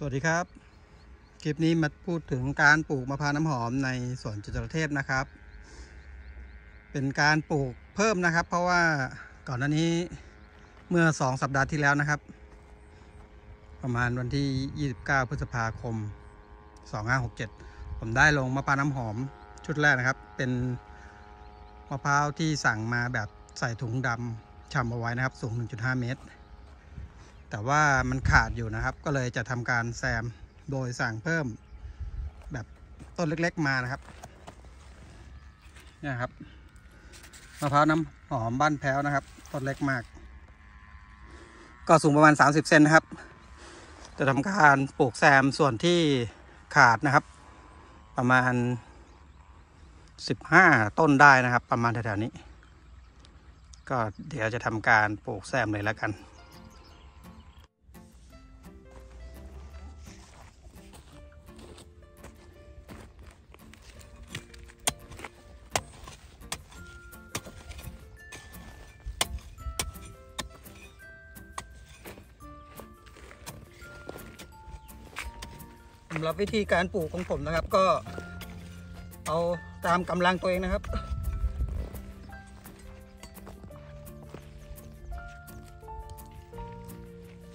สวัสดีครับ คลิปนี้มาพูดถึงการปลูกมะพร้าวน้ำหอมในสวนจุฬาเทพนะครับ เป็นการปลูกเพิ่มนะครับ เพราะว่าก่อนหน้านี้เมื่อ2สัปดาห์ที่แล้วนะครับ ประมาณวันที่ 29 พฤษภาคม 2567 ผมได้ลงมะพร้าวน้ำหอมชุดแรกนะครับ เป็นมะพร้าวที่สั่งมาแบบใส่ถุงดำชำเอาไว้นะครับ สูง 1.5 เมตร แต่ว่ามันขาดอยู่นะครับ ก็เลยจะทำการแซมโดยสั่งเพิ่มแบบต้นเล็ก ๆ มานะครับนี่ครับมะพร้าวน้ำหอมบ้านแพ้วนะครับต้นเล็กมาก ก็สูงประมาณ 30 เซนนะครับ จะทำการปลูกแซมส่วนที่ขาดนะครับ ประมาณ 15 ต้นได้นะครับ ประมาณแถวๆนี้ ก็เดี๋ยวจะทำการปลูกแซมเลยแล้วกัน สำหรับวิธีการปลูกของผมนะครับ ก็ เอาตามกำลังตัวเองนะครับ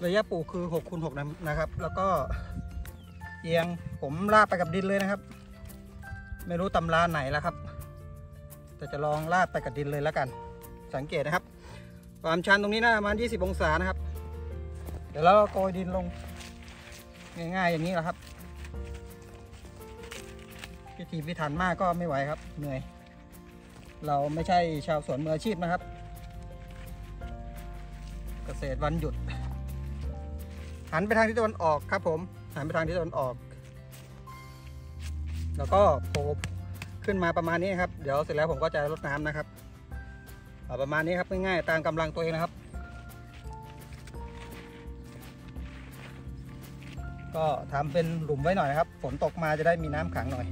ระยะปลูกคือ6คูณ6นะครับ แล้วก็เอียงผมลาดไปกับดินเลยนะครับ ไม่รู้ตำราไหนแล้วครับ แต่จะลองลาดไปกับดินเลยแล้วกัน สังเกตนะครับ ความชันตรงนี้น่าประมาณ 20 องศานะครับ เดี๋ยวเราโกยดินลง ง่ายๆอย่างนี้แหละครับ พิธีพิถันมากก็ไม่ไหวครับเหนื่อย เราไม่ใช่ชาวสวนมืออาชีพนะครับ เกษตรวันหยุด หันไปทางทิศตะวันออกครับผม หันไปทางทิศตะวันออก แล้วก็โผล่ขึ้นมาประมาณนี้ครับ เดี๋ยวเสร็จแล้วผมก็จะรดน้ำนะครับประมาณนี้ครับง่ายๆตามกำลังตัวเองนะครับ ก็ทำเป็นหลุมไว้หน่อยนะครับ ฝนตกมาจะได้มีน้ำขังหน่อย